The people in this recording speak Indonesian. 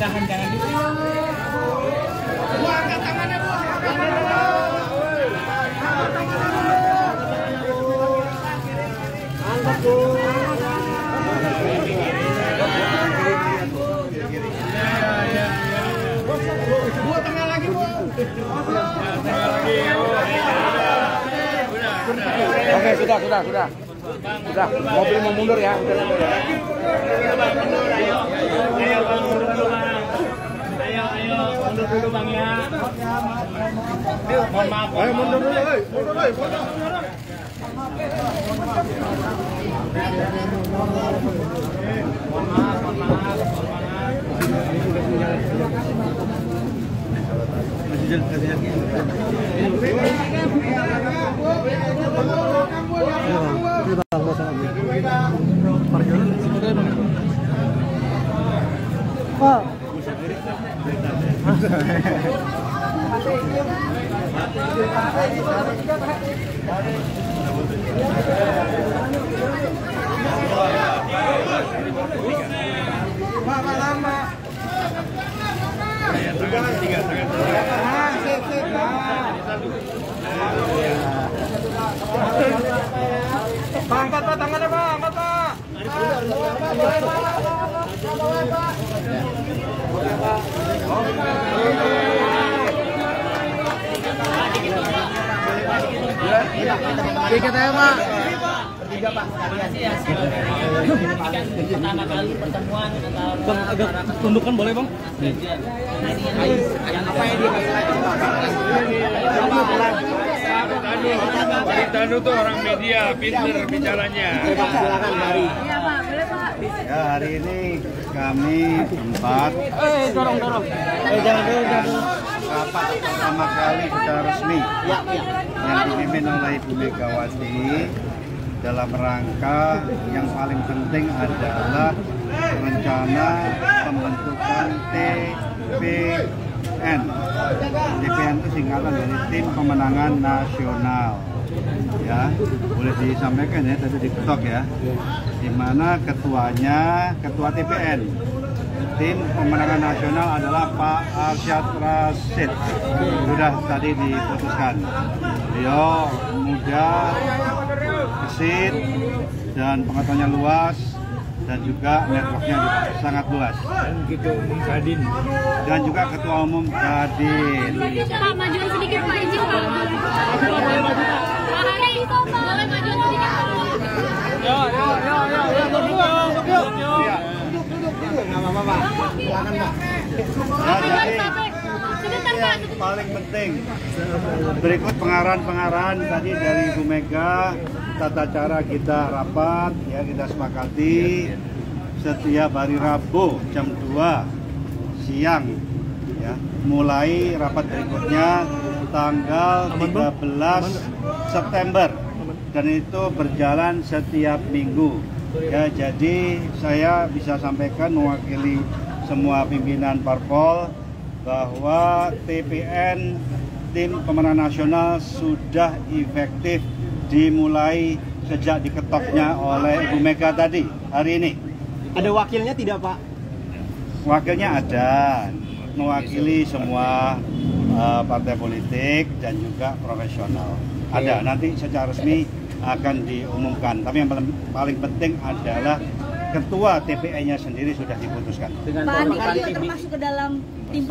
ditahan jangan di Oke, sudah, sudah, sudah. Sudah, mobil mau mundur ya. Udah, udah. Wow. Mundur dulu. Mohon maaf, mohon maaf, mohon maaf. Angkat pak, pak, pak. Dikit aja pak. Pertama kali pertemuan antara Bang, agak tundukkan boleh bang? yang apa yang Pak Tanu tuh orang media, pinter bicaranya. Silakan Mari. Ya hari ini kami empat Eh, dorong dorong. Eh, jangan dulu. Rapat pertama kali secara resmi Ya, ya. yang dipimpin oleh Ibu Megawati dalam rangka yang paling penting adalah rencana pembentukan TPN. TPN itu singkatan dari Tim Pemenangan Nasional. Ya, boleh disampaikan ya tadi diketok ya. Di mana ketuanya ketua TPN. Tim pemenangan nasional adalah Pak Arsyad Rasid. Sudah tadi diputuskan. Beliau muda, gesit, dan pengetahuannya luas dan juga networknya sangat luas. Gitu, Bung Kadin. Dan juga ketua umum Kadin. Pak, majuan sedikit Pak izin Pak. Pak Hari, boleh majuan Silakan pak. ya jadi Sebentar Pak. yang paling penting. Berikut pengarahan-pengarahan tadi dari Bu Mega tata cara kita rapat ya kita sepakati setiap hari Rabu jam 2 siang ya. Mulai rapat berikutnya tanggal 13 September. Dan itu berjalan setiap minggu. Ya jadi saya bisa sampaikan mewakili semua pimpinan parpol bahwa TPN tim pemenang nasional sudah efektif dimulai sejak diketoknya oleh Ibu Mega tadi hari ini. Ada wakilnya tidak pak? Wakilnya ada mewakili semua eh, partai politik dan juga profesional. Ada nanti secara resmi akan diumumkan. Tapi yang paling penting adalah ketua TPN-nya sendiri sudah diputuskan. Dengan Pak Andi format juga termasuk ke dalam tim